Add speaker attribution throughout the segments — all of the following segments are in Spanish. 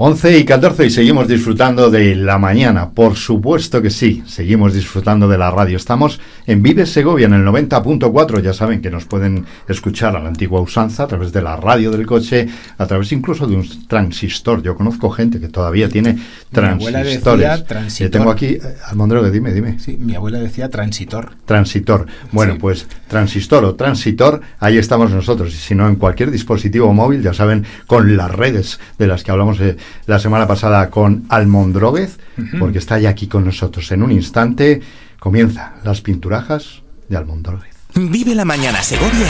Speaker 1: 11 y 14 y seguimos disfrutando de la mañana, por supuesto que sí, seguimos disfrutando de la radio. Estamos en Vives Segovia en el 90.4, ya saben que nos pueden escuchar a la antigua usanza a través de la radio del coche, a través incluso de un transistor. Yo conozco gente que todavía tiene transistores.
Speaker 2: transitor.
Speaker 1: tengo aquí, eh, Almondrogue, dime, dime.
Speaker 2: Sí, mi abuela decía transitor.
Speaker 1: Transitor. Bueno, pues transistor o transitor, ahí estamos nosotros. Y si no, en cualquier dispositivo móvil, ya saben, con las redes de las que hablamos. Eh, la semana pasada con Almondróguez, porque está ya aquí con nosotros. En un instante comienza las pinturajas de Almondróguez.
Speaker 3: Vive la mañana Segovia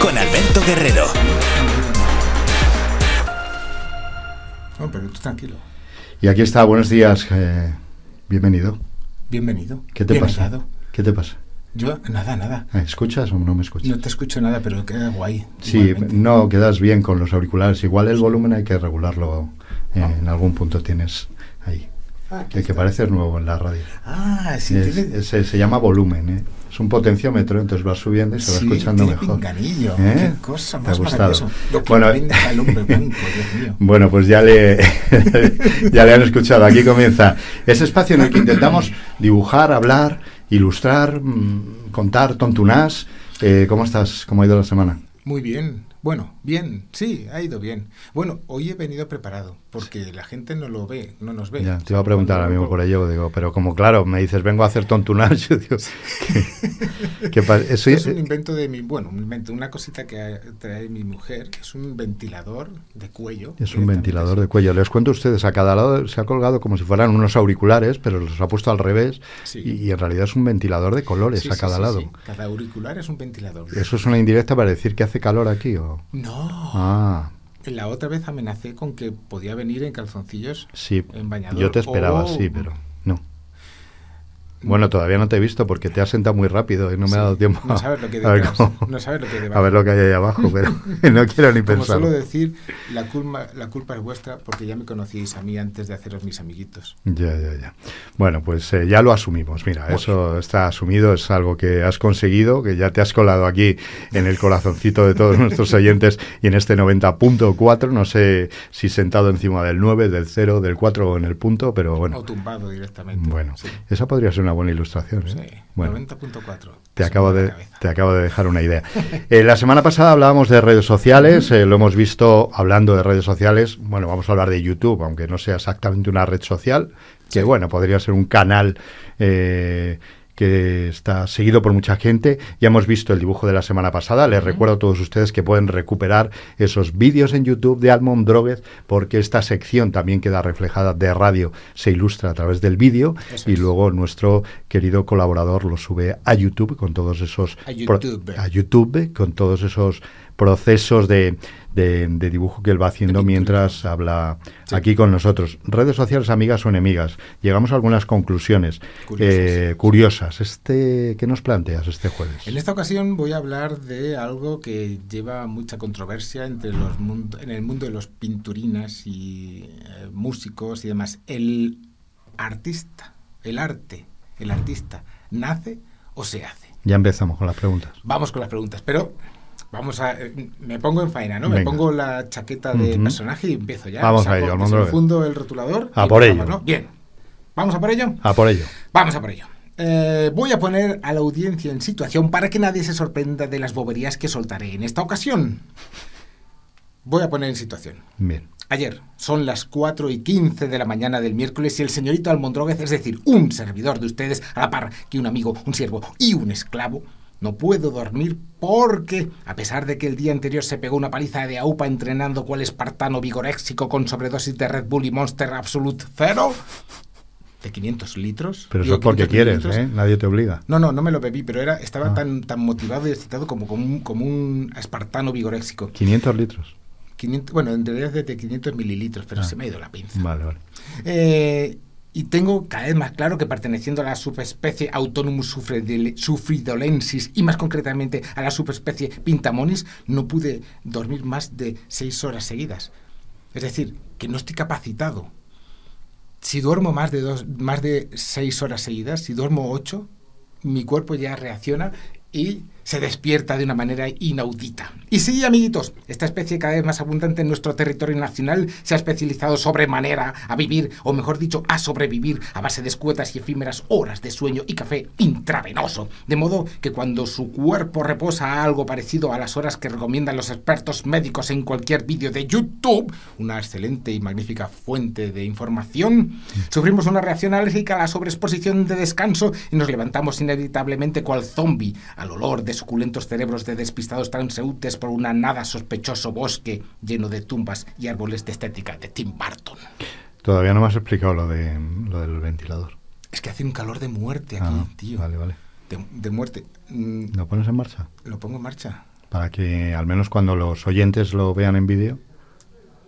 Speaker 3: con Alberto Guerrero.
Speaker 2: No, pero tú tranquilo.
Speaker 1: Y aquí está, buenos días, eh, bienvenido.
Speaker 2: Bienvenido.
Speaker 1: ¿Qué te pasa? ¿Qué te pasa?
Speaker 2: Yo, nada, nada.
Speaker 1: Ah, ¿Escuchas o no me escuchas?
Speaker 2: No te escucho nada, pero queda guay.
Speaker 1: Sí, no, quedas bien con los auriculares. Igual el volumen hay que regularlo en algún punto tienes ahí. Ah, que, que parece nuevo en la radio.
Speaker 2: Ah, sí.
Speaker 1: se, llama volumen, ¿eh? Es un potenciómetro, entonces va subiendo y se va escuchando mejor.
Speaker 2: Pinganillo. ¿Eh? Qué cosa más maravillosa.
Speaker 1: Bueno, bueno, pues ya le, ya le han escuchado. Aquí comienza ese espacio en el que intentamos dibujar, hablar, ilustrar, mm, contar tontunás. Eh, ¿Cómo estás? ¿Cómo ha ido la semana?
Speaker 2: Muy bien. Bueno, bien, sí, ha ido bien. Bueno, hoy he venido preparado porque la gente no lo ve, no nos ve.
Speaker 1: Ya, te iba a preguntar a mismo por ello, digo, pero como claro, me dices, vengo a hacer tontunar, yo digo,
Speaker 2: ¿qué, Eso es un invento de mi, bueno, un invento, una cosita que trae mi mujer, que es un ventilador de cuello.
Speaker 1: Es un ventilador de cuello. Les cuento a ustedes, a cada lado se ha colgado como si fueran unos auriculares, pero los ha puesto al revés y, en realidad es un ventilador de colores a cada lado.
Speaker 2: Cada auricular es un ventilador.
Speaker 1: ¿Eso es una indirecta para decir que hace calor aquí o...?
Speaker 2: No.
Speaker 1: Ah,
Speaker 2: la otra vez amenacé con que podía venir en calzoncillos
Speaker 1: sí,
Speaker 2: en bañador.
Speaker 1: Yo te esperaba, sí, pero. Bueno, todavía no te he visto porque te has sentado muy rápido y no me ha dado tiempo.
Speaker 2: No sabes lo que hay no sabes lo que
Speaker 1: A ver lo que hay ahí abajo, pero no quiero ni pensar.
Speaker 2: Como suelo decir, la culpa, la culpa es vuestra porque ya me conocíais a mí antes de haceros mis amiguitos.
Speaker 1: Ya, ya, ya. Bueno, pues eh, ya lo asumimos. Mira, eso está asumido, es algo que has conseguido, que ya te has colado aquí en el corazoncito de todos nuestros oyentes y en este 90.4, no sé si sentado encima del 9, del 0, del 4 o en el punto, pero bueno.
Speaker 2: O tumbado directamente.
Speaker 1: Bueno, esa podría ser una buena ilustración. ¿eh?
Speaker 2: Sí, bueno, 90.4.
Speaker 1: Te acabo, de, te acabo de dejar una idea. Eh, la semana pasada hablábamos de redes sociales, eh, lo hemos visto hablando de redes sociales. Bueno, vamos a hablar de YouTube, aunque no sea exactamente una red social, que bueno, podría ser un canal que está seguido por mucha gente. Ya hemos visto el dibujo de la semana pasada. Les recuerdo a todos ustedes que pueden recuperar esos vídeos en YouTube de Almond Droguez, porque esta sección también queda reflejada de radio, se ilustra a través del vídeo y luego nuestro querido colaborador lo sube a YouTube con todos esos
Speaker 2: a YouTube,
Speaker 1: a YouTube con todos esos procesos de, de, dibujo que él va haciendo mientras habla aquí con nosotros. Redes sociales, amigas o enemigas. Llegamos a algunas conclusiones curiosas. Eh, Este, ¿Qué nos planteas este jueves?
Speaker 2: En esta ocasión voy a hablar de algo que lleva mucha controversia entre los en el mundo de los pinturinas y eh, músicos y demás. El artista, el arte, el artista, ¿nace o se hace?
Speaker 1: Ya empezamos con las preguntas.
Speaker 2: Vamos con las preguntas, pero Vamos a. Me pongo en faena, ¿no? Me pongo la chaqueta de personaje y empiezo ya.
Speaker 1: Vamos a ello,
Speaker 2: fundo el rotulador.
Speaker 1: A por ello.
Speaker 2: Bien. ¿Vamos a por ello?
Speaker 1: A por ello.
Speaker 2: Vamos a por ello. Eh, voy a poner a la audiencia en situación para que nadie se sorprenda de las boberías que soltaré en esta ocasión. Voy a poner en situación.
Speaker 1: Bien.
Speaker 2: Ayer son las 4 y 15 de la mañana del miércoles y el señorito Almondróguez, es decir, un servidor de ustedes, a la par que un amigo, un siervo y un esclavo, no puedo dormir porque, a pesar de que el día anterior se pegó una paliza de AUPA entrenando cual espartano vigoréxico con sobredosis de Red Bull y Monster Absolute Zero, de 500 litros.
Speaker 1: Pero eso es porque quieres, ¿eh? Nadie te obliga.
Speaker 2: No, no, no me lo bebí, pero era estaba ah. tan, tan motivado y excitado como, como, un, como un espartano vigoréxico.
Speaker 1: 500 litros.
Speaker 2: 500, bueno, en realidad es de 500 mililitros, pero ah. se me ha ido la pinza.
Speaker 1: Vale, vale.
Speaker 2: Eh, y tengo cada vez más claro que perteneciendo a la subespecie Autonomus sufridolensis y más concretamente a la subespecie Pintamonis, no pude dormir más de seis horas seguidas. Es decir, que no estoy capacitado. Si duermo más de, dos, más de seis horas seguidas, si duermo ocho, mi cuerpo ya reacciona y se despierta de una manera inaudita. Y sí, amiguitos, esta especie cada vez más abundante en nuestro territorio nacional se ha especializado sobremanera a vivir, o mejor dicho, a sobrevivir a base de escuetas y efímeras horas de sueño y café intravenoso. De modo que cuando su cuerpo reposa algo parecido a las horas que recomiendan los expertos médicos en cualquier vídeo de YouTube, una excelente y magnífica fuente de información, sufrimos una reacción alérgica a la sobreexposición de descanso y nos levantamos inevitablemente cual zombie al olor de suculentos cerebros de despistados transeúntes por una nada sospechoso bosque lleno de tumbas y árboles de estética de Tim Burton.
Speaker 1: Todavía no me has explicado lo, de, lo del ventilador.
Speaker 2: Es que hace un calor de muerte aquí,
Speaker 1: Ah,
Speaker 2: tío.
Speaker 1: Vale, vale.
Speaker 2: De, de muerte. Mm,
Speaker 1: ¿Lo pones en marcha?
Speaker 2: Lo pongo en marcha.
Speaker 1: Para que al menos cuando los oyentes lo vean en vídeo,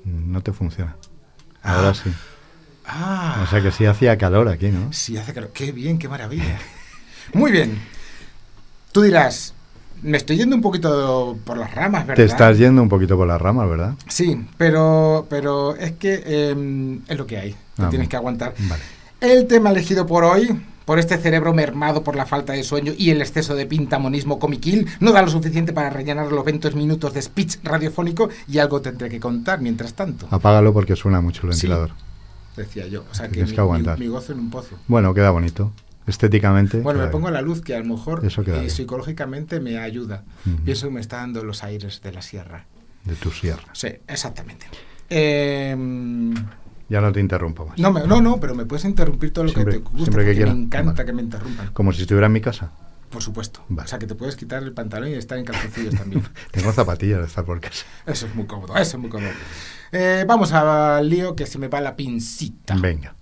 Speaker 1: no te funciona. Ahora
Speaker 2: Ah.
Speaker 1: sí.
Speaker 2: Ah,
Speaker 1: O sea que sí hacía calor aquí, ¿no?
Speaker 2: sí hace calor. Qué bien, qué maravilla. Muy bien. Tú dirás, me estoy yendo un poquito por las ramas, ¿verdad?
Speaker 1: Te estás yendo un poquito por las ramas, ¿verdad?
Speaker 2: Sí, pero, pero es que eh, es lo que hay. Te
Speaker 1: Ah,
Speaker 2: tienes que aguantar.
Speaker 1: Vale.
Speaker 2: El tema elegido por hoy, por este cerebro mermado por la falta de sueño y el exceso de pintamonismo comiquil, no da lo suficiente para rellenar los 20 minutos de speech radiofónico y algo tendré que contar mientras tanto,
Speaker 1: Apágalo porque suena mucho el
Speaker 2: Sí.
Speaker 1: ventilador.
Speaker 2: decía yo. O sea que, mi,
Speaker 1: que
Speaker 2: mi gozo en un pozo.
Speaker 1: Bueno, queda bonito. Estéticamente.
Speaker 2: Bueno, me pongo la luz que a lo mejor eh, psicológicamente me ayuda.
Speaker 1: Ujú.
Speaker 2: Pienso que me está dando los aires de la sierra.
Speaker 1: De tu sierra.
Speaker 2: Sí, exactamente. Eh,
Speaker 1: Ya no te interrumpo más.
Speaker 2: no, me- no, no, pero me puedes interrumpir todo lo
Speaker 1: Siempre-
Speaker 2: que te gusta,
Speaker 1: siempre que
Speaker 2: porque
Speaker 1: quiera.
Speaker 2: me encanta que me interrumpan.
Speaker 1: Como si estuviera en mi casa.
Speaker 2: Por supuesto.
Speaker 1: Vale.
Speaker 2: O sea, que te puedes quitar el pantalón y estar en calzoncillos también.
Speaker 1: Tengo zapatillas de estar por casa.
Speaker 2: Eso es muy cómodo, eso es muy cómodo. Eh, vamos al lío que se me va la pincita.
Speaker 1: Venga.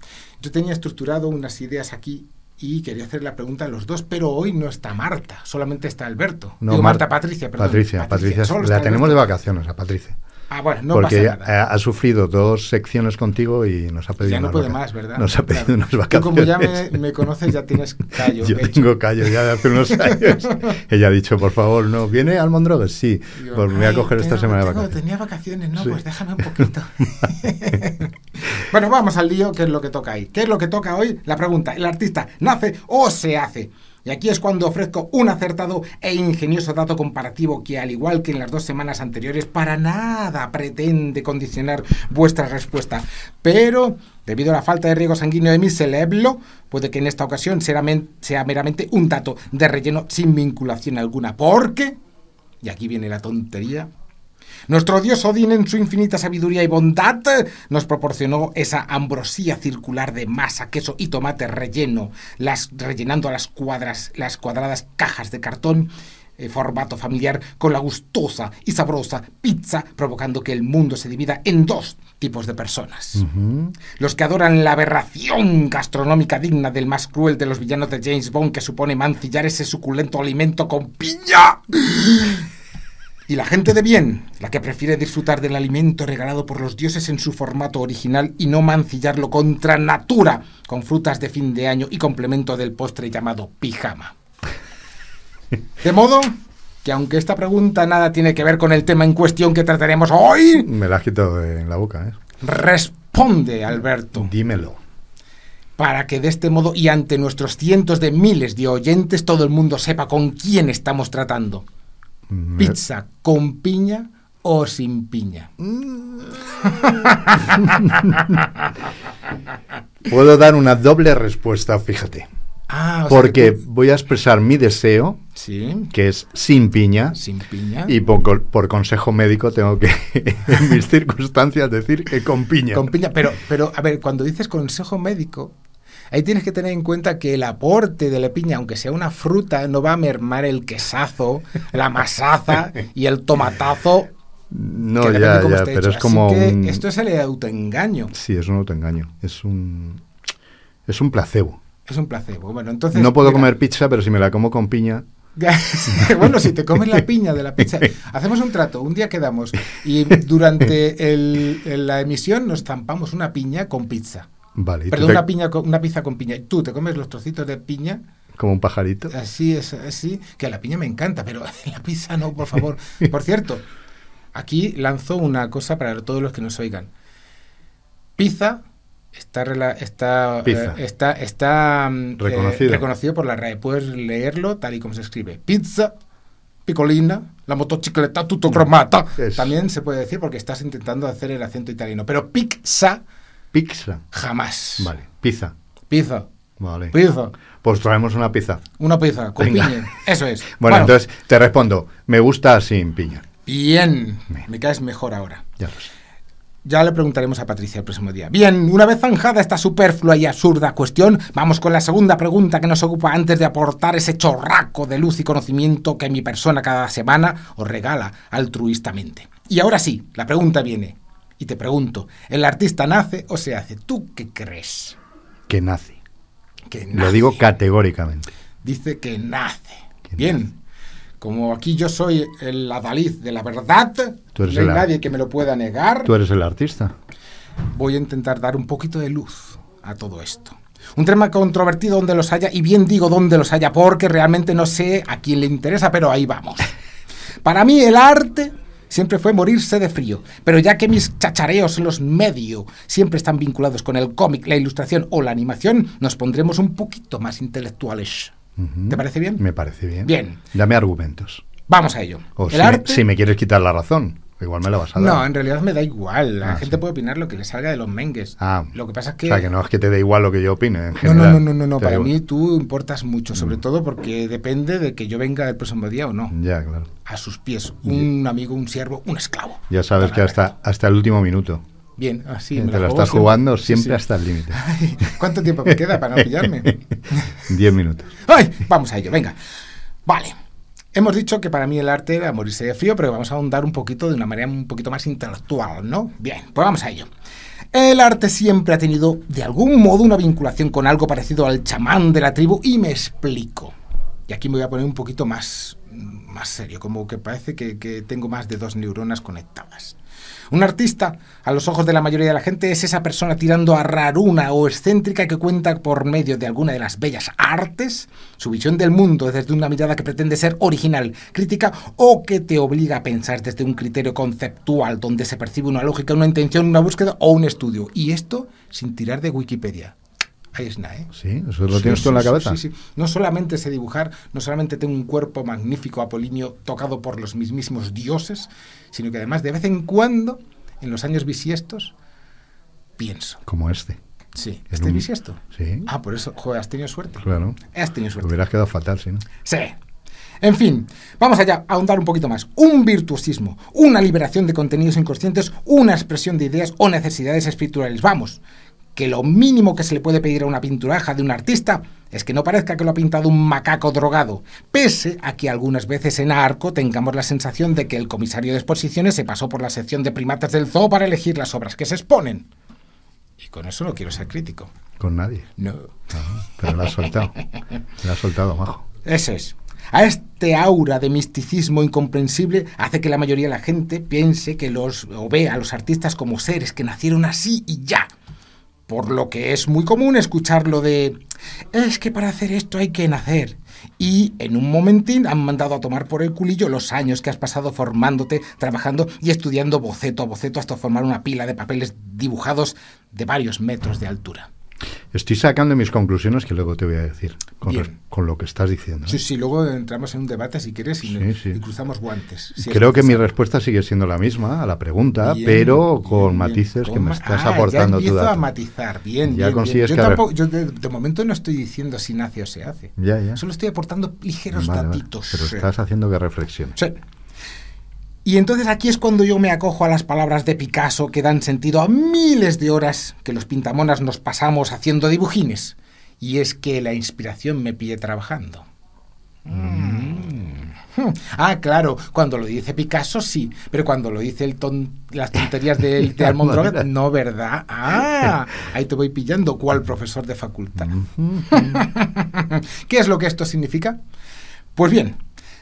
Speaker 2: Yo tenía estructurado unas ideas aquí y quería hacer la pregunta a los dos, pero hoy no está Marta, solamente está Alberto.
Speaker 1: No,
Speaker 2: Digo, Marta, Patricia, perdón.
Speaker 1: Patricia, Patricia,
Speaker 2: solo
Speaker 1: la tenemos de vacaciones a Patricia.
Speaker 2: Ah, bueno, no
Speaker 1: porque
Speaker 2: pasa nada.
Speaker 1: ha, ha sufrido dos secciones contigo y nos ha pedido
Speaker 2: Ya no puede más, ¿verdad?
Speaker 1: Nos ha pedido
Speaker 2: Claro.
Speaker 1: unas
Speaker 2: Tú
Speaker 1: vacaciones.
Speaker 2: como ya me, me conoces, ya tienes callo.
Speaker 1: Yo
Speaker 2: hecho.
Speaker 1: tengo callo ya de hace unos años. Ella ha dicho, por favor, no. ¿Viene Almondrogues? Sí. Pues me voy a
Speaker 2: "Ay,
Speaker 1: coger esta
Speaker 2: tengo-
Speaker 1: semana de vacaciones.
Speaker 2: Tenía vacaciones, no,
Speaker 1: Sí.
Speaker 2: pues déjame un poquito. bueno, vamos al lío, ¿qué es lo que toca ahí? ¿Qué es lo que toca hoy? La pregunta, ¿el artista nace o se hace? Y aquí es cuando ofrezco un acertado e ingenioso dato comparativo que, al igual que en las dos semanas anteriores, para nada pretende condicionar vuestra respuesta. Pero, debido a la falta de riego sanguíneo de mi cerebro, puede que en esta ocasión sea, sea meramente un dato de relleno sin vinculación alguna. Porque, y aquí viene la tontería, nuestro dios Odín, en su infinita sabiduría y bondad, nos proporcionó esa ambrosía circular de masa, queso y tomate relleno, las, rellenando las, cuadras, las cuadradas cajas de cartón, eh, formato familiar, con la gustosa y sabrosa pizza, provocando que el mundo se divida en dos tipos de personas. Los que adoran la aberración gastronómica digna del más cruel de los villanos de James Bond que supone mancillar ese suculento alimento con piña. Y la gente de bien, la que prefiere disfrutar del alimento regalado por los dioses en su formato original y no mancillarlo contra natura, con frutas de fin de año y complemento del postre llamado pijama. De modo que aunque esta pregunta nada tiene que ver con el tema en cuestión que trataremos hoy,
Speaker 1: Me la has quitado de la boca, ¿eh?
Speaker 2: responde Alberto.
Speaker 1: Dímelo.
Speaker 2: para que de este modo y ante nuestros cientos de miles de oyentes todo el mundo sepa con quién estamos tratando. Pizza con piña o sin piña.
Speaker 1: Puedo dar una doble respuesta, fíjate.
Speaker 2: Ah, o
Speaker 1: Porque voy a expresar mi deseo,
Speaker 2: Sí,
Speaker 1: que es sin piña,
Speaker 2: sin piña.
Speaker 1: y por, por consejo médico tengo que, en mis circunstancias, decir que con piña.
Speaker 2: Con piña. Pero, pero, a ver, cuando dices consejo médico, ahí tienes que tener en cuenta que el aporte de la piña, aunque sea una fruta, no va a mermar el quesazo, la masaza y el tomatazo.
Speaker 1: No, ya, ya, pero
Speaker 2: hecho.
Speaker 1: es
Speaker 2: Así
Speaker 1: como
Speaker 2: que
Speaker 1: un...
Speaker 2: Esto es el autoengaño.
Speaker 1: Sí, es un autoengaño. Es un... Es un placebo.
Speaker 2: Es un placebo. Bueno, entonces.
Speaker 1: no puedo
Speaker 2: mira,
Speaker 1: comer pizza, pero si me la como con piña...
Speaker 2: bueno, si te comes la piña de la pizza, hacemos un trato, un día quedamos y durante el- el- la emisión nos zampamos una piña con pizza.
Speaker 1: Vale,
Speaker 2: Perdón,
Speaker 1: te-
Speaker 2: una, piña con- una pizza con piña. Y tú te comes los trocitos de piña,
Speaker 1: como un pajarito.
Speaker 2: así es, así, que la piña me encanta, pero la pizza no, por favor. Por cierto, aquí lanzo una cosa para todos los que nos oigan. Pizza está, está,
Speaker 1: Pizza.
Speaker 2: eh, está, está mm, eh,
Speaker 1: Reconocido.
Speaker 2: por la RAE. Puedes leerlo tal y como se escribe. Pizza picolina, la motocicleta tutocromata.
Speaker 1: Es-
Speaker 2: También se puede decir porque estás intentando hacer el acento italiano. Pero pizza,
Speaker 1: Pizza.
Speaker 2: jamás.
Speaker 1: Vale. Pizza.
Speaker 2: Pizza,
Speaker 1: Vale.
Speaker 2: pizza.
Speaker 1: Pues traemos una pizza.
Speaker 2: Una pizza con
Speaker 1: Venga.
Speaker 2: piña. Eso es.
Speaker 1: Bueno, entonces te respondo. Me gusta sin piña.
Speaker 2: Bien, me caes mejor ahora.
Speaker 1: Ya lo sé.
Speaker 2: Ya le preguntaremos a Patricia el próximo día. Bien, una vez zanjada esta superflua y absurda cuestión, vamos con la segunda pregunta que nos ocupa antes de aportar ese chorraco de luz y conocimiento que mi persona cada semana os regala altruistamente. Y ahora sí, la pregunta viene. Y te pregunto, ¿el artista nace o se hace? ¿Tú qué crees?
Speaker 1: Que nace.
Speaker 2: Que
Speaker 1: Lo
Speaker 2: nace.
Speaker 1: digo categóricamente.
Speaker 2: Dice que nace.
Speaker 1: Que
Speaker 2: Bien. Como aquí yo soy el adalid de la verdad,
Speaker 1: Tú eres
Speaker 2: no hay
Speaker 1: el-
Speaker 2: nadie que me lo pueda negar.
Speaker 1: Tú eres el artista.
Speaker 2: voy a intentar dar un poquito de luz a todo esto. Un tema controvertido donde los haya, y bien digo donde los haya, porque realmente no sé a quién le interesa, pero ahí vamos. Para mí el arte siempre fue morirse de frío, pero ya que mis chachareos en los medios siempre están vinculados con el cómic, la ilustración o la animación, nos pondremos un poquito más intelectuales. ¿Te parece bien?
Speaker 1: Me parece bien.
Speaker 2: Bien.
Speaker 1: Dame argumentos.
Speaker 2: Vamos a ello.
Speaker 1: O
Speaker 2: el
Speaker 1: si, me-
Speaker 2: arte...
Speaker 1: si me quieres quitar la razón, igual me la vas a dar.
Speaker 2: No, en realidad me da igual. La
Speaker 1: Ah,
Speaker 2: gente
Speaker 1: sí.
Speaker 2: puede opinar lo que le salga de los mengues.
Speaker 1: Ah,
Speaker 2: lo que pasa es que...
Speaker 1: O sea, que no es que te dé igual lo que yo opine. En
Speaker 2: No,
Speaker 1: general.
Speaker 2: no, no, no, no,
Speaker 1: Te
Speaker 2: Para mí tú importas mucho,
Speaker 1: Mm.
Speaker 2: sobre todo porque depende de que yo venga el próximo día o no.
Speaker 1: Ya, claro.
Speaker 2: A sus pies. Un amigo, un siervo, un esclavo.
Speaker 1: Ya sabes que hasta, hasta el último minuto.
Speaker 2: Bien, así.
Speaker 1: te
Speaker 2: me
Speaker 1: lo
Speaker 2: la
Speaker 1: estás
Speaker 2: siempre.
Speaker 1: jugando siempre
Speaker 2: sí.
Speaker 1: hasta el límite.
Speaker 2: ¿Cuánto tiempo me queda para no pillarme?
Speaker 1: Diez minutos.
Speaker 2: ¡Ay! Vamos a ello, venga. Vale. Hemos dicho que para mí el arte era morirse de frío, pero vamos a ahondar un poquito de una manera un poquito más intelectual, ¿no? Bien, pues vamos a ello. El arte siempre ha tenido, de algún modo, una vinculación con algo parecido al chamán de la tribu, y me explico. Y aquí me voy a poner un poquito más, más serio, como que parece que, que tengo más de dos neuronas conectadas. Un artista, a los ojos de la mayoría de la gente, es esa persona tirando a raruna o excéntrica que cuenta por medio de alguna de las bellas artes su visión del mundo desde una mirada que pretende ser original, crítica o que te obliga a pensar desde un criterio conceptual donde se percibe una lógica, una intención, una búsqueda o un estudio. Y esto sin tirar de Wikipedia. Nada, ¿eh?
Speaker 1: Sí, eso lo
Speaker 2: Sí,
Speaker 1: tienes tú en la cabeza.
Speaker 2: Sí, sí. No solamente sé dibujar, no solamente tengo un cuerpo magnífico apolíneo tocado por los mismísimos dioses, sino que además de vez en cuando, en los años bisiestos, pienso.
Speaker 1: Como este.
Speaker 2: Sí, ¿este
Speaker 1: un-
Speaker 2: bisiesto?
Speaker 1: Sí.
Speaker 2: Ah, por eso, joder, has tenido suerte.
Speaker 1: Claro.
Speaker 2: Has tenido
Speaker 1: Te
Speaker 2: suerte.
Speaker 1: hubieras quedado fatal, sí. ¿no?
Speaker 2: Sí. En fin, vamos allá a ahondar un poquito más. Un virtuosismo, una liberación de contenidos inconscientes, una expresión de ideas o necesidades espirituales. Vamos, que lo mínimo que se le puede pedir a una pinturaja de un artista es que no parezca que lo ha pintado un macaco drogado, pese a que algunas veces en Arco tengamos la sensación de que el comisario de exposiciones se pasó por la sección de primates del zoo para elegir las obras que se exponen. Y con eso no quiero ser crítico.
Speaker 1: Con nadie.
Speaker 2: No.
Speaker 1: Ah, pero lo has soltado. Lo has soltado, majo.
Speaker 2: Eso es. A este aura de misticismo incomprensible hace que la mayoría de la gente piense que los o ve a los artistas como seres que nacieron así y ya. Por lo que es muy común escuchar lo de es que para hacer esto hay que nacer. Y en un momentín han mandado a tomar por el culillo los años que has pasado formándote, trabajando y estudiando boceto a boceto hasta formar una pila de papeles dibujados de varios metros de altura.
Speaker 1: Estoy sacando mis conclusiones que luego te voy a decir con, con lo que estás diciendo. ¿eh?
Speaker 2: Sí, sí, luego entramos en un debate si quieres y,
Speaker 1: Sí, sí.
Speaker 2: y cruzamos guantes. si
Speaker 1: Creo que mi respuesta sigue siendo la misma a la pregunta,
Speaker 2: Bien,
Speaker 1: pero con
Speaker 2: bien.
Speaker 1: matices que me estás
Speaker 2: Ah,
Speaker 1: aportando
Speaker 2: ya empiezo a matizar, bien,
Speaker 1: Ya consigues que
Speaker 2: Yo, tampoco- yo de, de momento no estoy diciendo si nace o se hace.
Speaker 1: Ya, ya.
Speaker 2: Solo estoy aportando ligeros
Speaker 1: Vale, vale.
Speaker 2: datitos.
Speaker 1: Pero estás haciendo que reflexiones.
Speaker 2: Sí. Y entonces aquí es cuando yo me acojo a las palabras de Picasso que dan sentido a miles de horas que los pintamonas nos pasamos haciendo dibujines. Y es que la inspiración me pille trabajando. Mm. Ah, claro, cuando lo dice Picasso sí, pero cuando lo dice el ton- las tonterías de, de Almondroga, no, ¿verdad? Ah, ahí te voy pillando, cual profesor de facultad. ¿Qué es lo que esto significa? Pues bien,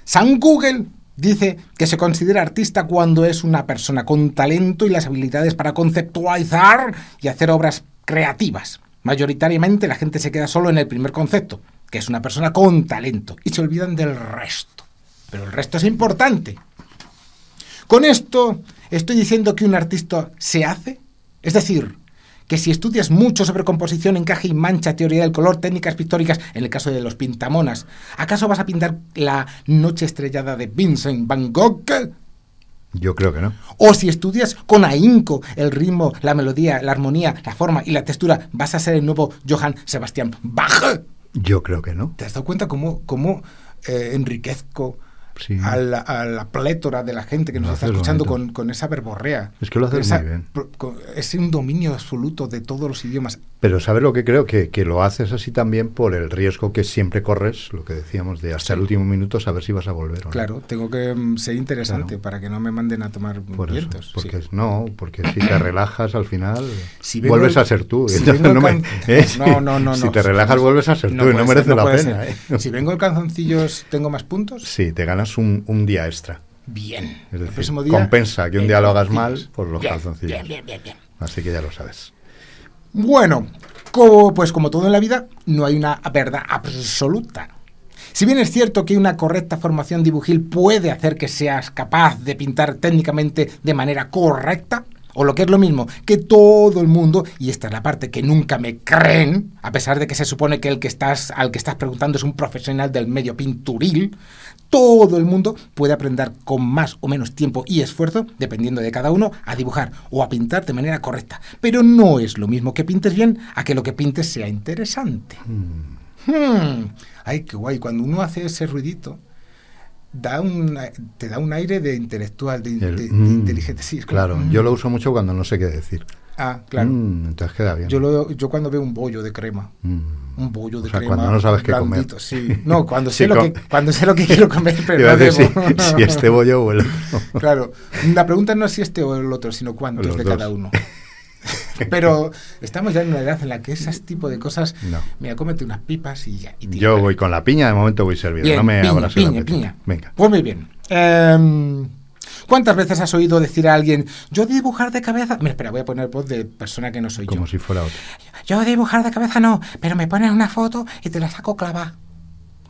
Speaker 2: San Google dice que se considera artista cuando es una persona con talento y las habilidades para conceptualizar y hacer obras creativas. Mayoritariamente la gente se queda solo en el primer concepto, que es una persona con talento, y se olvidan del resto. Pero el resto es importante. Con esto estoy diciendo que un artista se hace, es decir, que si estudias mucho sobre composición, encaje y mancha, teoría del color, técnicas pictóricas, en el caso de los pintamonas, ¿acaso vas a pintar la noche estrellada de Vincent Van Gogh?
Speaker 1: Yo creo que no.
Speaker 2: O si estudias con ahínco el ritmo, la melodía, la armonía, la forma y la textura, ¿vas a ser el nuevo Johann Sebastian Bach?
Speaker 1: Yo creo que no.
Speaker 2: ¿Te has dado cuenta cómo, cómo eh, enriquezco
Speaker 1: Sí.
Speaker 2: a, la, a la plétora de la gente que nos está escuchando con, con esa verborrea?
Speaker 1: Es que lo haces
Speaker 2: Esa-
Speaker 1: muy bien.
Speaker 2: con- Es un dominio absoluto de todos los idiomas.
Speaker 1: Pero ¿sabes lo que creo? Que, que lo haces así también por el riesgo que siempre corres, lo que decíamos, de hasta
Speaker 2: Sí.
Speaker 1: el último minuto saber si vas a volver o no.
Speaker 2: Claro, tengo que mm, ser interesante
Speaker 1: Claro.
Speaker 2: para que no me manden a tomar
Speaker 1: Por eso,
Speaker 2: vientos.
Speaker 1: porque
Speaker 2: sí.
Speaker 1: no, porque si te relajas al final
Speaker 2: Si
Speaker 1: vuelves
Speaker 2: el-
Speaker 1: a ser tú.
Speaker 2: si
Speaker 1: no, me-
Speaker 2: el
Speaker 1: ¿eh?
Speaker 2: no, no, no,
Speaker 1: Si te relajas vuelves a ser tú y no
Speaker 2: ser,
Speaker 1: merece la
Speaker 2: puede
Speaker 1: pena.
Speaker 2: ser.
Speaker 1: ¿eh?
Speaker 2: Si vengo el calzoncillos, ¿tengo más puntos?
Speaker 1: Sí, te ganas un, un día extra.
Speaker 2: Bien.
Speaker 1: Es
Speaker 2: el
Speaker 1: decir,
Speaker 2: próximo día,
Speaker 1: compensa que un día lo hagas mal por los
Speaker 2: Bien,
Speaker 1: calzoncillos.
Speaker 2: Bien, bien, bien, bien.
Speaker 1: Así que ya lo sabes.
Speaker 2: Bueno, como, pues como todo en la vida, no hay una verdad absoluta. Si bien es cierto que una correcta formación dibujil puede hacer que seas capaz de pintar técnicamente de manera correcta, o lo que es lo mismo, que todo el mundo, y esta es la parte que nunca me creen, a pesar de que se supone que el que estás, al que estás preguntando es un profesional del medio pinturil, todo el mundo puede aprender con más o menos tiempo y esfuerzo, dependiendo de cada uno, a dibujar o a pintar de manera correcta. Pero no es lo mismo que pintes bien a que lo que pintes sea interesante. Hmm. Ay, qué guay. Cuando uno hace ese ruidito, da un, te da un aire de intelectual, de,
Speaker 1: El,
Speaker 2: de- de
Speaker 1: mm,
Speaker 2: inteligente. Sí, como,
Speaker 1: claro,
Speaker 2: mm.
Speaker 1: yo lo uso mucho cuando no sé qué decir.
Speaker 2: Ah, claro.
Speaker 1: Mm, entonces queda bien.
Speaker 2: Yo, lo, yo cuando veo un bollo de crema, un bollo de
Speaker 1: O sea,
Speaker 2: crema.
Speaker 1: cuando no sabes qué comer.
Speaker 2: Sí. No, cuando
Speaker 1: Sí,
Speaker 2: sé, lo
Speaker 1: com-
Speaker 2: que, cuando sé lo que quiero comer, pero no debo.
Speaker 1: si, si este bollo o el otro.
Speaker 2: Claro, la pregunta no es si este o el otro, sino cuántos
Speaker 1: Los
Speaker 2: de
Speaker 1: dos.
Speaker 2: cada uno. Pero estamos ya en una edad en la que ese tipo de cosas,
Speaker 1: No.
Speaker 2: mira, cómete unas pipas y ya. y tira
Speaker 1: Yo voy con la piña, de momento voy servido.
Speaker 2: Bien,
Speaker 1: no me
Speaker 2: piña,
Speaker 1: el
Speaker 2: piña, piña.
Speaker 1: Venga.
Speaker 2: Pues muy bien. Em, ¿Cuántas veces has oído decir a alguien, yo dibujar de cabeza? Mira, espera, voy a poner voz de persona que no soy
Speaker 1: Como
Speaker 2: yo.
Speaker 1: si fuera otro.
Speaker 2: Yo dibujar de cabeza no, pero me pones una foto y te la saco clavada.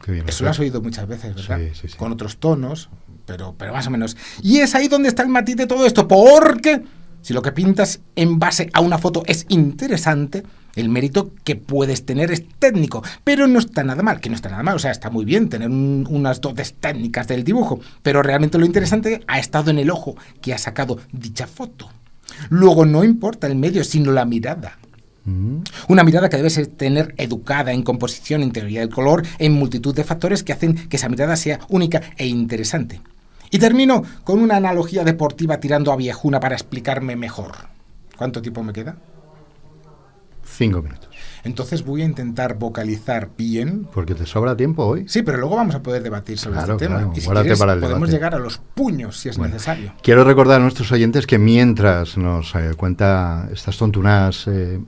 Speaker 1: Qué bien.
Speaker 2: Eso lo has oído muchas veces, ¿verdad?
Speaker 1: Sí, sí, sí.
Speaker 2: Con otros tonos, pero, pero más o menos. Y es ahí donde está el matiz de todo esto, porque si lo que pintas en base a una foto es interesante, el mérito que puedes tener es técnico, pero no está nada mal, que no está nada mal, o sea, está muy bien tener un- unas dotes técnicas del dibujo, pero realmente lo interesante ha estado en el ojo que ha sacado dicha foto. Luego no importa el medio, sino la mirada.
Speaker 1: Mm.
Speaker 2: Una mirada que debe ser tener educada en composición, en teoría del color, en multitud de factores que hacen que esa mirada sea única e interesante. Y termino con una analogía deportiva tirando a viejuna para explicarme mejor. ¿Cuánto tiempo me queda?
Speaker 1: Cinco minutos.
Speaker 2: Entonces voy a intentar vocalizar bien.
Speaker 1: Porque te sobra tiempo hoy.
Speaker 2: Sí, pero luego vamos a poder debatir sobre
Speaker 1: Claro,
Speaker 2: este tema.
Speaker 1: claro,
Speaker 2: Y si quieres,
Speaker 1: para el
Speaker 2: podemos
Speaker 1: debate.
Speaker 2: llegar a los puños si es
Speaker 1: Bueno.
Speaker 2: necesario.
Speaker 1: Quiero recordar a nuestros oyentes que mientras nos eh, cuenta estas tontunas eh,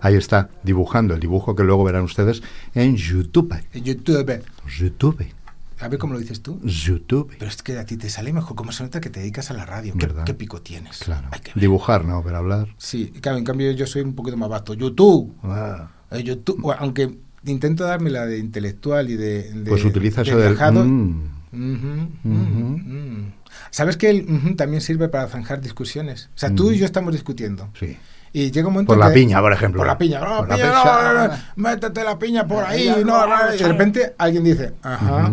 Speaker 1: ahí está dibujando el dibujo que luego verán ustedes en YouTube.
Speaker 2: En YouTube.
Speaker 1: YouTube.
Speaker 2: A ver cómo lo dices tú.
Speaker 1: YouTube.
Speaker 2: Pero es que a ti te sale mejor. ¿Cómo se nota que te dedicas a la radio? ¿Qué, qué pico tienes?
Speaker 1: Claro.
Speaker 2: Hay que ver.
Speaker 1: Dibujar, ¿no? Pero hablar.
Speaker 2: Sí, claro, en cambio yo soy un poquito más vasto. YouTube.
Speaker 1: Ah.
Speaker 2: Eh, YouTube, bueno, aunque intento darme la de intelectual y de, de-
Speaker 1: Pues utiliza
Speaker 2: de
Speaker 1: eso del... mm.
Speaker 2: Ujú,
Speaker 1: ujú.
Speaker 2: ¿Sabes que el también sirve para zanjar discusiones? O sea, tú y yo estamos discutiendo.
Speaker 1: Sí.
Speaker 2: Y llega un momento
Speaker 1: Por la
Speaker 2: que-
Speaker 1: piña, por ejemplo.
Speaker 2: Por la piña. No,
Speaker 1: Por la
Speaker 2: piña,
Speaker 1: pizza.
Speaker 2: no, métete la piña por ahí. No, y de repente alguien dice, ajá.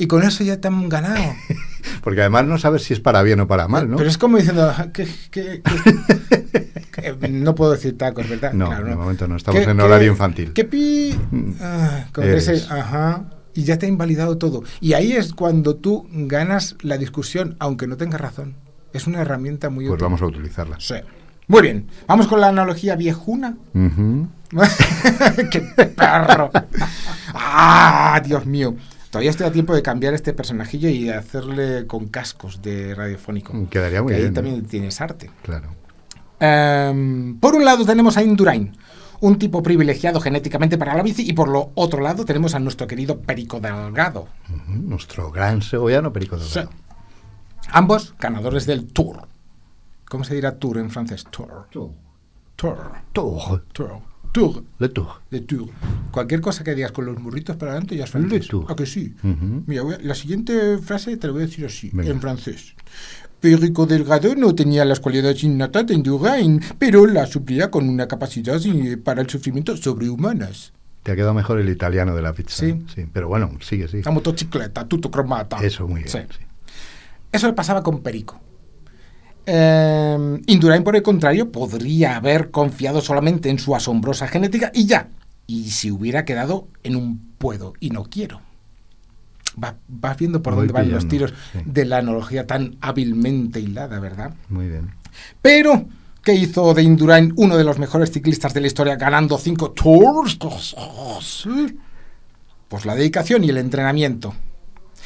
Speaker 2: Y con eso ya te han ganado.
Speaker 1: Porque además no sabes si es para bien o para mal, ¿no?
Speaker 2: Pero es como diciendo, que, que- que- que- no puedo decir tacos, ¿verdad?
Speaker 1: No,
Speaker 2: Claro,
Speaker 1: de momento no, estamos
Speaker 2: ¿Qué-
Speaker 1: en horario infantil.
Speaker 2: ¿Qué pi?
Speaker 1: Mm.
Speaker 2: Ah, con ese, ajá. Y ya te ha invalidado todo. Y ahí es cuando tú ganas la discusión, aunque no tengas razón. Es una herramienta muy
Speaker 1: Pues
Speaker 2: útil.
Speaker 1: vamos a utilizarla.
Speaker 2: Sí. Muy bien. Vamos con la analogía viejuna. ¡Qué perro! ¡Ah, Dios mío! Todavía estoy a tiempo de cambiar este personajillo y hacerle con cascos de radiofónico.
Speaker 1: Quedaría muy
Speaker 2: Que ahí
Speaker 1: bien, ¿eh?
Speaker 2: también tienes arte.
Speaker 1: Claro.
Speaker 2: Em, por un lado tenemos a Indurain, un tipo privilegiado genéticamente para la bici, y por lo otro lado tenemos a nuestro querido Perico Delgado.
Speaker 1: Nuestro gran segoviano Perico
Speaker 2: Sí.
Speaker 1: Delgado.
Speaker 2: Ambos ganadores del Tour. ¿Cómo se dirá Tour en francés? Tour. Tour.
Speaker 1: Tour.
Speaker 2: Tour. Tour.
Speaker 1: Le Tour.
Speaker 2: De Tour. Cualquier cosa que digas con los burritos para adelante ya es francés.
Speaker 1: Le Tour.
Speaker 2: ¿A que sí?
Speaker 1: Ujú.
Speaker 2: Mira, voy a- la siguiente frase te la voy a decir así,
Speaker 1: Venga.
Speaker 2: en francés. Perico Delgado no tenía las cualidades innatas de Indurain, pero la suplía con una capacidad eh, para el sufrimiento sobrehumanas.
Speaker 1: Te ha quedado mejor el italiano de la pizza.
Speaker 2: Sí.
Speaker 1: sí pero bueno, sigue, sí.
Speaker 2: La motocicleta, tutto cromata.
Speaker 1: Eso, muy bien.
Speaker 2: Sí.
Speaker 1: sí.
Speaker 2: Eso le pasaba con Perico. Eh, Indurain, por el contrario, podría haber confiado solamente en su asombrosa genética y ya. Y si hubiera quedado en un puedo y no quiero. Va- vas viendo por
Speaker 1: Voy
Speaker 2: dónde van los tiros
Speaker 1: sí.
Speaker 2: de la analogía tan hábilmente hilada, ¿verdad?
Speaker 1: Muy bien.
Speaker 2: Pero, ¿qué hizo de Indurain uno de los mejores ciclistas de la historia ganando cinco Tours? Pues la dedicación y el entrenamiento.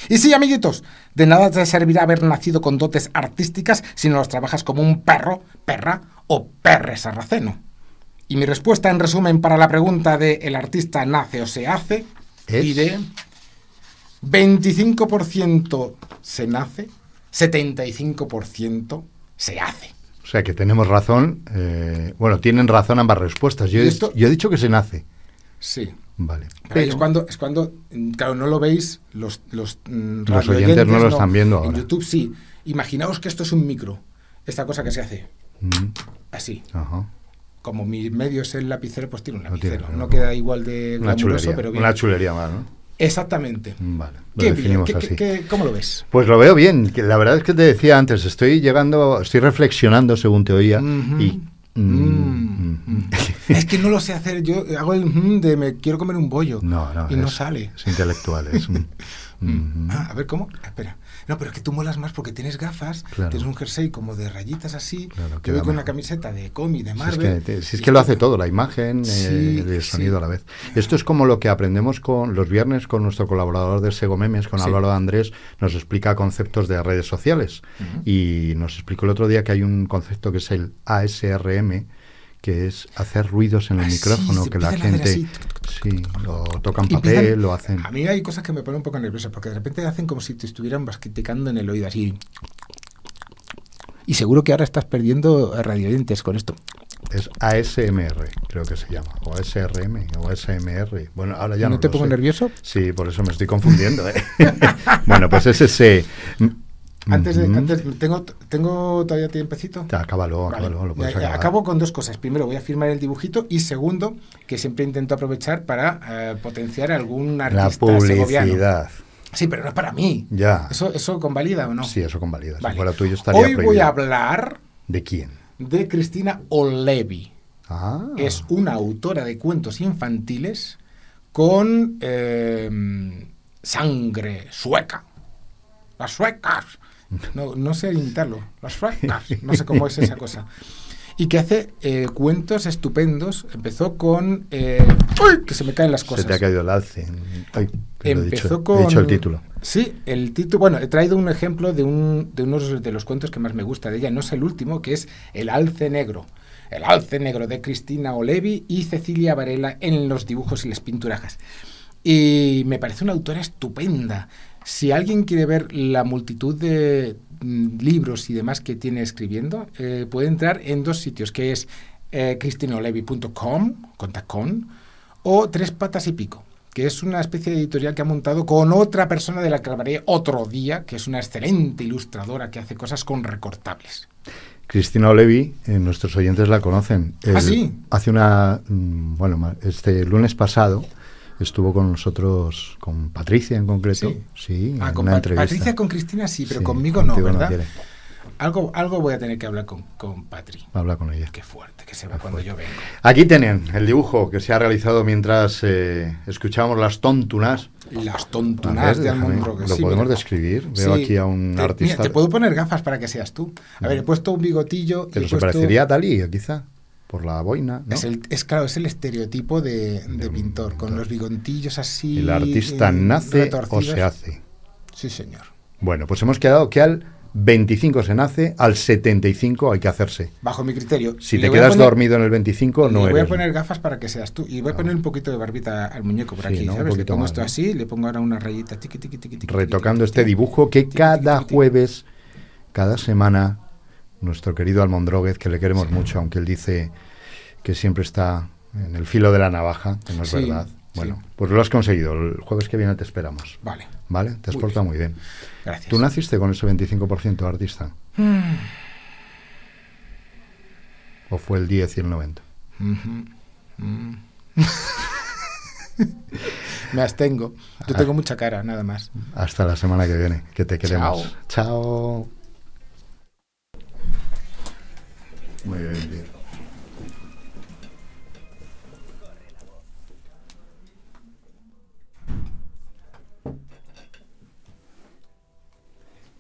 Speaker 2: Y sí, amiguitos, de nada te servirá haber nacido con dotes artísticas si no los trabajas como un perro, perra o perre sarraceno. Y mi respuesta en resumen para la pregunta de ¿el artista nace o se hace?
Speaker 1: Es-
Speaker 2: Diré 25% se nace, 75% se hace.
Speaker 1: O sea que tenemos razón. eh, bueno, tienen razón ambas respuestas. Yo he, yo he dicho que se nace.
Speaker 2: Sí.
Speaker 1: Vale.
Speaker 2: Pero es cuando, es cuando, mm, claro, no lo veis, los, los, mm,
Speaker 1: Los oyentes no lo están viendo
Speaker 2: En
Speaker 1: ahora.
Speaker 2: YouTube sí. Imaginaos que esto es un micro. Esta cosa que se hace
Speaker 1: Mm,
Speaker 2: así.
Speaker 1: ajá.
Speaker 2: Como mi medio es el lapicero, pues tiene un lapicero.
Speaker 1: ¿no?
Speaker 2: No queda igual de
Speaker 1: Una chulería.
Speaker 2: pero bien.
Speaker 1: Una chulería más, ¿no?
Speaker 2: Exactamente.
Speaker 1: Vale. Lo
Speaker 2: Qué
Speaker 1: definimos
Speaker 2: ¿qué-
Speaker 1: así.
Speaker 2: qué- qué- ¿Cómo lo ves?
Speaker 1: Pues lo veo bien. que La verdad es que te decía antes, estoy llegando, estoy reflexionando según te oía y mm,
Speaker 2: Mm, mm. es que no lo sé hacer. Yo hago el mm de me quiero comer un bollo.
Speaker 1: no, no,
Speaker 2: Y no
Speaker 1: es-
Speaker 2: sale.
Speaker 1: Es intelectual, es un-
Speaker 2: Ah, a ver, ¿cómo? Espera. No, pero es que tú molas más porque tienes gafas,
Speaker 1: Claro.
Speaker 2: tienes un jersey como de rayitas así.
Speaker 1: Claro,
Speaker 2: yo voy con una camiseta de cómic, de
Speaker 1: Si es
Speaker 2: Marvel.
Speaker 1: que, si es que lo hace todo, la imagen, eh,
Speaker 2: Sí,
Speaker 1: el
Speaker 2: sí.
Speaker 1: sonido a la vez. Esto es como lo que aprendemos con los viernes con nuestro colaborador de Sego Memes, con
Speaker 2: Sí.
Speaker 1: Álvaro Andrés, nos explica conceptos de redes sociales. Y nos explicó el otro día que hay un concepto que es el ASRM, que es hacer ruidos en el
Speaker 2: Ah,
Speaker 1: micrófono, que la gente
Speaker 2: así.
Speaker 1: sí, lo tocan papel,
Speaker 2: empiezan-
Speaker 1: lo hacen.
Speaker 2: A mí hay cosas que me ponen un poco nervioso porque de repente hacen como si te estuvieran basquiticando en el oído así. Y seguro que ahora estás perdiendo radiodientes con esto.
Speaker 1: Es ASMR, creo que se llama, o ASRM, o ASMR. Bueno, ahora ya
Speaker 2: ¿No
Speaker 1: no
Speaker 2: te
Speaker 1: lo
Speaker 2: pongo
Speaker 1: sé.
Speaker 2: nervioso?
Speaker 1: Sí, por eso me estoy confundiendo. ¿eh? bueno, pues es ese.
Speaker 2: Antes de, antes, ¿tengo, ¿tengo todavía tiempecito?
Speaker 1: Ya, Acábalo,
Speaker 2: Vale.
Speaker 1: acábalo, lo puedes acabar.
Speaker 2: acabo con dos cosas. Primero, voy a firmar el dibujito. Y segundo, que siempre intento aprovechar para eh, potenciar algún
Speaker 1: La
Speaker 2: artista segoviano.
Speaker 1: publicidad.
Speaker 2: Sí, pero no es para mí.
Speaker 1: Ya.
Speaker 2: ¿Eso, eso convalida o no?
Speaker 1: Sí, eso convalida.
Speaker 2: Vale.
Speaker 1: Si fuera tuyo estaría
Speaker 2: Hoy voy a hablar
Speaker 1: ¿De quién?
Speaker 2: de Cristina Olevi.
Speaker 1: Ah.
Speaker 2: Es una autora de cuentos infantiles con eh, sangre sueca. Las suecas. No, no sé imitarlo. Las suecas. No sé cómo es esa cosa. Y que hace eh, cuentos estupendos. Empezó con... eh, ¡Uy! Que se me caen las cosas.
Speaker 1: Se te ha caído el alce. Ay, que lo he
Speaker 2: Empezó
Speaker 1: dicho,
Speaker 2: con...
Speaker 1: he dicho el título.
Speaker 2: Sí, el título... Bueno, he traído un ejemplo de, un, de uno de los cuentos que más me gusta de ella. No es el último, que es El alce negro. El alce negro de Cristina Olevi y Cecilia Varela en los dibujos y las pinturajas. Y me parece una autora estupenda. Si alguien quiere ver la multitud de mm, libros y demás que tiene escribiendo, eh, puede entrar en dos sitios, que es eh, cristinaolevi.com, con tacón, o Tres Patas y Pico, que es una especie de editorial que ha montado con otra persona de la que hablaré otro día, que es una excelente ilustradora que hace cosas con recortables.
Speaker 1: Cristina Olevi, eh, nuestros oyentes la conocen.
Speaker 2: ¿Ah, sí?
Speaker 1: Hace una. mm, Bueno, este lunes pasado estuvo con nosotros, con Patricia en concreto.
Speaker 2: Sí.
Speaker 1: Sí,
Speaker 2: Ah,
Speaker 1: en
Speaker 2: con
Speaker 1: una
Speaker 2: Pa-
Speaker 1: entrevista.
Speaker 2: Patricia con Cristina sí, pero
Speaker 1: Sí,
Speaker 2: conmigo no, ¿verdad? algo, algo voy a tener que hablar con, con Patri.
Speaker 1: Habla con ella.
Speaker 2: Qué fuerte que se va cuando yo vengo.
Speaker 1: Aquí tienen el dibujo que se ha realizado mientras eh, escuchamos las tontunas.
Speaker 2: Las tontunas
Speaker 1: ver,
Speaker 2: de
Speaker 1: déjame,
Speaker 2: Almondro.
Speaker 1: lo podemos describir. Veo aquí a un
Speaker 2: te,
Speaker 1: artista.
Speaker 2: Mira, te puedo poner gafas para que seas tú. A ver, he puesto un bigotillo. y
Speaker 1: Pero
Speaker 2: he
Speaker 1: se
Speaker 2: puesto-
Speaker 1: parecería a Dalí, quizá, por la boina. ¿no?
Speaker 2: Es, el, es claro, es el estereotipo de, de
Speaker 1: De un
Speaker 2: pintor, con
Speaker 1: pintor.
Speaker 2: los bigotillos así.
Speaker 1: ¿El artista
Speaker 2: eh,
Speaker 1: nace o se hace?
Speaker 2: Sí, señor.
Speaker 1: Bueno, pues hemos quedado que al 25 se nace, al 75 hay que hacerse.
Speaker 2: Bajo mi criterio.
Speaker 1: Si te
Speaker 2: a
Speaker 1: quedas
Speaker 2: poner-
Speaker 1: dormido en el 25, no
Speaker 2: le voy a
Speaker 1: eres.
Speaker 2: poner gafas para que seas tú. Y voy a poner un poquito de barbita al muñeco por
Speaker 1: Sí,
Speaker 2: aquí,
Speaker 1: ¿no?
Speaker 2: ¿sabes? Le pongo
Speaker 1: más,
Speaker 2: esto
Speaker 1: ¿no?
Speaker 2: así, le pongo ahora una rayita tiqui, tiqui, tiqui, tiqui,
Speaker 1: retocando este dibujo que cada jueves, cada semana, nuestro querido Almondróguez, que le queremos
Speaker 2: Sí.
Speaker 1: mucho, aunque él dice que siempre está en el filo de la navaja, que no es
Speaker 2: Sí.
Speaker 1: verdad. Bueno, pues lo has conseguido. El jueves que viene te esperamos.
Speaker 2: Vale.
Speaker 1: ¿Vale? Te has
Speaker 2: Muy
Speaker 1: portado muy bien.
Speaker 2: Gracias.
Speaker 1: ¿Tú naciste con ese 25% de artista? ¿O fue el 10 y el 90?
Speaker 2: Ujú. Mm. Me abstengo.
Speaker 1: Ah.
Speaker 2: Yo tengo mucha cara, nada más.
Speaker 1: Hasta la semana que viene, que te queremos. Chao. Muy bien, tío.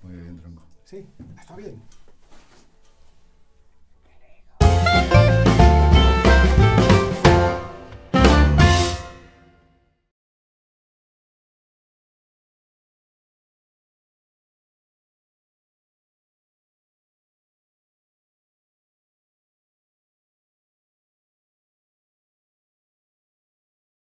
Speaker 1: Muy bien, tronco.
Speaker 2: Sí, está bien.